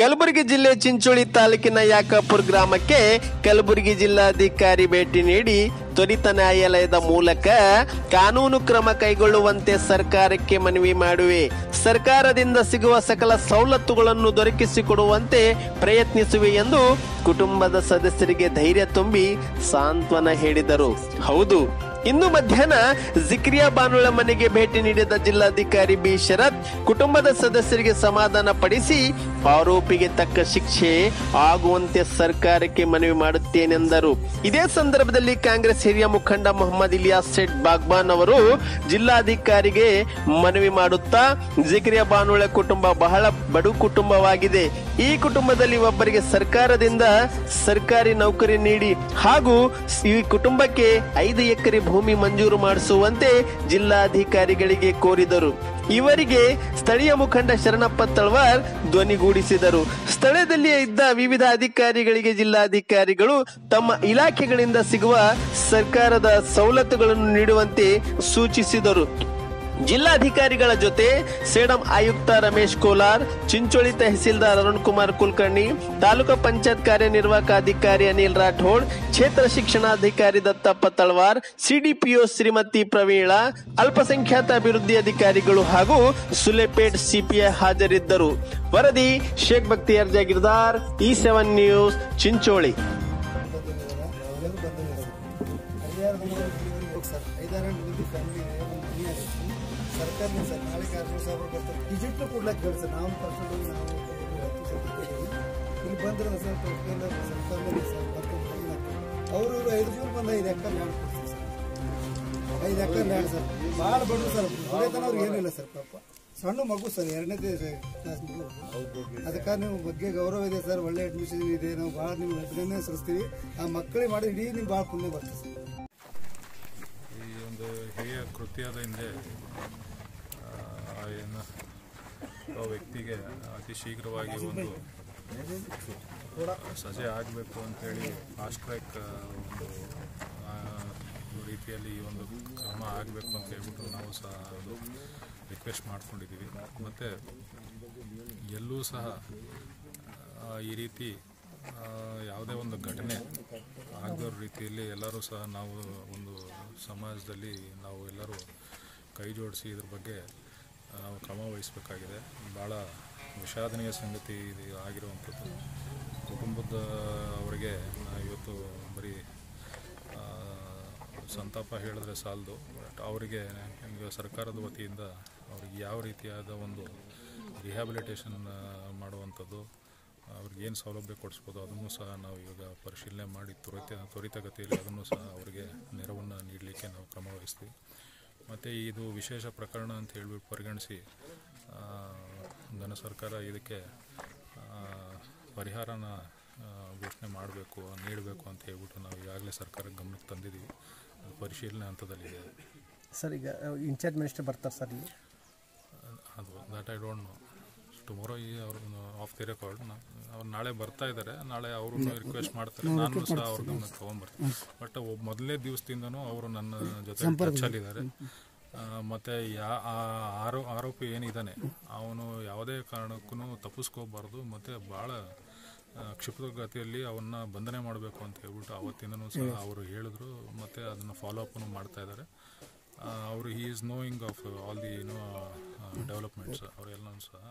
ಕಲಬುರಗಿ ಜಿಲ್ಲೆ ಚಿಂಚೋಳಿ ತಾಲೂಕಿನ ಯಾಕಾಪುರ ಗ್ರಾಮಕ್ಕೆ ಕಲಬುರಗಿ ಜಿಲ್ಲಾಧಿಕಾರಿ ಭೇಟಿ ನೀಡಿ ತ್ವರಿತ ನ್ಯಾಯಾಲಯದ ಮೂಲಕ ಕಾನೂನು ಕ್ರಮ ಕೈಗೊಳ್ಳುವಂತೆ ಸರ್ಕಾರಕ್ಕೆ ಮನವಿ ಮಾಡುವೆ. ಸರ್ಕಾರದಿಂದ ಸಿಗುವ ಸಕಲ ಸವಲತ್ತುಗಳನ್ನು ದೊರಕಿಸಿಕೊಡುವಂತೆ ಪ್ರಯತ್ನಿಸುವೆ ಎಂದು ಕುಟುಂಬದ ಸದಸ್ಯರಿಗೆ ಧೈರ್ಯ ತುಂಬಿ ಸಾಂತ್ವನ ಹೇಳಿದರು. ಹೌದು, ಇನ್ನು ಮಧ್ಯಾಹ್ನ ಜಿಕ್ರಿಯಾ ಬಾನುಳ ಮನೆಗೆ ಭೇಟಿ ನೀಡಿದ ಜಿಲ್ಲಾಧಿಕಾರಿ ಬಿ. ಶರತ್ ಕುಟುಂಬದ ಸದಸ್ಯರಿಗೆ ಸಮಾಧಾನ ಪಡಿಸಿ ಆರೋಪಿಗೆ ತಕ್ಕ ಶಿಕ್ಷೆ ಆಗುವಂತೆ ಸರ್ಕಾರಕ್ಕೆ ಮನವಿ ಮಾಡುತ್ತೇನೆಂದರು. ಇದೇ ಸಂದರ್ಭದಲ್ಲಿ ಕಾಂಗ್ರೆಸ್ ಹಿರಿಯ ಮುಖಂಡ ಮೊಹಮ್ಮದ್ ಇಲಿಯಾಸ್ ಸೇಠ್ ಬಾಗ್ಬಾನ್ ಅವರು ಜಿಲ್ಲಾಧಿಕಾರಿಗೆ ಮನವಿ ಮಾಡುತ್ತಾ, ಜಿಕ್ರಿಯ ಬಾನುಳ ಕುಟುಂಬ ಬಹಳ ಬಡು ಕುಟುಂಬವಾಗಿದೆ. ಈ ಕುಟುಂಬದಲ್ಲಿ ಒಬ್ಬರಿಗೆ ಸರ್ಕಾರದಿಂದ ಸರ್ಕಾರಿ ನೌಕರಿ ನೀಡಿ ಹಾಗೂ ಈ ಕುಟುಂಬಕ್ಕೆ ಐದು ಎಕರೆ ಭೂಮಿ ಮಂಜೂರು ಮಾಡಿಸುವಂತೆ ಜಿಲ್ಲಾಧಿಕಾರಿಗಳಿಗೆ ಕೋರಿದರು. ಇವರಿಗೆ ಸ್ಥಳೀಯ ಮುಖಂಡ ಶರಣಪ್ಪ ತಳವಾರ್ ಧ್ವನಿಗೂಡಿಸಿದರು ಸ್ಥಳದಲ್ಲಿಯೇ ಇದ್ದ ವಿವಿಧ ಅಧಿಕಾರಿಗಳಿಗೆ ಜಿಲ್ಲಾಧಿಕಾರಿಗಳು ತಮ್ಮ ಇಲಾಖೆಗಳಿಂದ ಸಿಗುವ ಸರ್ಕಾರದ ಸವಲತ್ತುಗಳನ್ನು ನೀಡುವಂತೆ ಸೂಚಿಸಿದರು. ಜಿಲ್ಲಾಧಿಕಾರಿಗಳ ಜೊತೆ ಸೇಡಂ ಆಯುಕ್ತ ರಮೇಶ್ ಕೋಲಾರ್, ಚಿಂಚೋಳಿ ತಹಸೀಲ್ದಾರ್ ಅರುಣ್ ಕುಮಾರ್ ಕುಲಕರ್ಣಿ, ತಾಲೂಕು ಪಂಚಾಯತ್ ಕಾರ್ಯನಿರ್ವಾಹಕ ಅಧಿಕಾರಿ ಅನಿಲ್ ರಾಠೋಡ್, ಕ್ಷೇತ್ರ ಶಿಕ್ಷಣಾಧಿಕಾರಿ ದತ್ತಪ್ಪ ತಳವಾರ್ ಸಿಡಿಪಿಒ ಶ್ರೀಮತಿ ಪ್ರವೀಣಾ ಅಲ್ಪಸಂಖ್ಯಾತ ಅಭಿವೃದ್ಧಿ ಅಧಿಕಾರಿಗಳು ಹಾಗೂ ಸುಲೆಪೇಟ್ ಸಿಪಿಐ ಹಾಜರಿದ್ದರು. ವರದಿ Sheikh Bakhtiyar Jagirdar E seven news, Chincholi. ಐದಾರು ಮಂದಿ ಫ್ಯಾಮಿಲಿ ಒಂದು ಸರ್ ನಾಳೆ ಕಾರ್ಮಿಕ ಸಾಹೇಬರು ಬರ್ತಾರೆ ಟಿಕೆಟ್ನು ಕೊಡ್ಲಕ್ಕೆ ಸರ್. ನಾವು ಪರ್ಸನಲ್ ನಾವು ಹತ್ತು ಬಂದ್ರೆ ಸರ್ ಸರ್ ಬರ್ತದೆ ಅವರು ಐದು ಜನ ಬಂದು ಐದು ಸರ್. ಐದು ಲ್ಯಾಂಡ್ ಸರ್. ಭಾಳ ಬಡವರು ಸರ್. ಅವ್ರಿಗೆ ಏನಿಲ್ಲ ಸರ್ ಪಾಪ. ಸಣ್ಣ ಮಗು ಸರ್. ಎರಡನೇ ಕ್ಲಾಸ್ ಅದಕ್ಕೆ ನಿಮ್ಮ ಬಗ್ಗೆ ಗೌರವ ಇದೆ ಸರ್. ಒಳ್ಳೆ ಅಡ್ಮಿಷನ್ ಇದೆ. ನಾವು ಭಾಳ ನಿಮ್ಗೆ ಅಭಿನಂದನೆ ಸರಿಸ್ತೀವಿ ಆ ಮಕ್ಕಳಿಗೆ ಮಾಡಿ ಇಡೀ ನಿಮ್ಗೆ ಭಾಳ ಪುಣ್ಯ ಬರ್ತದೆ ಸರ್. ಕೃತ್ಯದ ಹಿಂದೆ ಏನು ವ್ಯಕ್ತಿಗೆ ಅತಿ ಶೀಘ್ರವಾಗಿ ಒಂದು ಸಜೆ ಆಗಬೇಕು ಅಂತೇಳಿ ಫಾಸ್ಟ್ ಟ್ರ್ಯಾಕ್ ಒಂದು ರೀತಿಯಲ್ಲಿ ಈ ಒಂದು ಕ್ರಮ ಆಗಬೇಕು ಅಂತ ಹೇಳ್ಬಿಟ್ಟು ನಾವು ಸಹ ಅದು ರಿಕ್ವೆಸ್ಟ್ ಮಾಡ್ಕೊಂಡಿದ್ದೀವಿ. ಮತ್ತು ಎಲ್ಲೂ ಸಹ ಈ ರೀತಿ ಯಾವುದೇ ಒಂದು ಘಟನೆ ಆಗದ ರೀತಿಯಲ್ಲಿ ಎಲ್ಲರೂ ಸಹ ನಾವು ಒಂದು ಸಮಾಜದಲ್ಲಿ ನಾವು ಎಲ್ಲರೂ ಕೈ ಜೋಡಿಸಿ ಇದ್ರ ಬಗ್ಗೆ ನಾವು ಕ್ರಮ ವಹಿಸಬೇಕಾಗಿದೆ. ಭಾಳ ವಿಷಾದನೀಯ ಸಂಗತಿ ಇದು ಆಗಿರುವಂಥದ್ದು. ಕುಟುಂಬದ ಅವರಿಗೆ ಇವತ್ತು ಬರೀ ಸಂತಾಪ ಹೇಳಿದ್ರೆ ಸಾಲದು, ಬಟ್ ಅವರಿಗೆ ಈಗ ಸರ್ಕಾರದ ವತಿಯಿಂದ ಅವ್ರಿಗೆ ಯಾವ ರೀತಿಯಾದ ಒಂದು ರಿಹ್ಯಾಬಿಲಿಟೇಷನ್ ಮಾಡುವಂಥದ್ದು ಅವ್ರಿಗೆ ಏನು ಸೌಲಭ್ಯ ಕೊಡಿಸ್ಬೋದು ಅದನ್ನು ಸಹ ನಾವು ಇವಾಗ ಪರಿಶೀಲನೆ ಮಾಡಿ ತ್ವರಿತ ತ್ವರಿತಗತಿಯಲ್ಲಿ ಅದನ್ನು ಸಹ ಅವರಿಗೆ ನೆರವನ್ನು ನೀಡಲಿಕ್ಕೆ ನಾವು ಕ್ರಮ ವಹಿಸ್ತೀವಿ. ಮತ್ತು ಇದು ವಿಶೇಷ ಪ್ರಕರಣ ಅಂತ ಹೇಳ್ಬಿಟ್ಟು ಪರಿಗಣಿಸಿ ಘನ ಸರ್ಕಾರ ಇದಕ್ಕೆ ಪರಿಹಾರನ ಘೋಷಣೆ ಮಾಡಬೇಕು ನೀಡಬೇಕು ಅಂತ ಹೇಳ್ಬಿಟ್ಟು ನಾವು ಈಗಾಗಲೇ ಸರ್ಕಾರಕ್ಕೆ ಗಮನಕ್ಕೆ ತಂದಿದ್ದೀವಿ. ಅದು ಪರಿಶೀಲನೆ ಹಂತದಲ್ಲಿದೆ ಸರ್ ಈಗ ಇನ್ಚಾರ್ಜ್ ಮಿನಿಸ್ಟರ್ ಬರ್ತಾರೆ ಸರ್ ಅದು that I don't know tomorrow ಈ ಅವ್ರನ್ನ ಆಫ್ ದಿ ರೆಕಾರ್ಡ್ ಅವ್ರು ನಾಳೆ ಬರ್ತಾ ಇದ್ದಾರೆ ನಾಳೆ ಅವರು ರಿಕ್ವೆಸ್ಟ್ ಮಾಡ್ತಾರೆ. ನಾನು ಸಹ ಅವ್ರ ಗಮನ ತೊಗೊಂಡ್ಬರ್ತೀನಿ ಬಟ್ ಮೊದಲನೇ ದಿವಸದಿಂದನೂ ಅವರು ನನ್ನ ಜೊತೆ ಟಚ್ಚಲ್ಲಿದ್ದಾರೆ ಮತ್ತು ಯಾ ಆ ಆರೋ ಆರೋಪಿ ಏನಿದ್ದಾನೆ ಅವನು ಯಾವುದೇ ಕಾರಣಕ್ಕೂ ತಪ್ಪಿಸ್ಕೋಬಾರ್ದು ಮತ್ತು ಭಾಳ ಕ್ಷಿಪ್ರಗತಿಯಲ್ಲಿ ಅವನ್ನ ಬಂಧನೆ ಮಾಡಬೇಕು ಅಂತ ಹೇಳ್ಬಿಟ್ಟು ಅವತ್ತಿಂದನೂ ಸಹ ಅವರು ಹೇಳಿದ್ರು ಮತ್ತು ಅದನ್ನು ಫಾಲೋ ಅಪ್ನು ಮಾಡ್ತಾ ಇದ್ದಾರೆ ಅವರು he is knowing of all the ಏನೋ ಡೆವಲಪ್ಮೆಂಟ್ಸ್ ಅವರೆಲ್ಲನೂ ಸಹ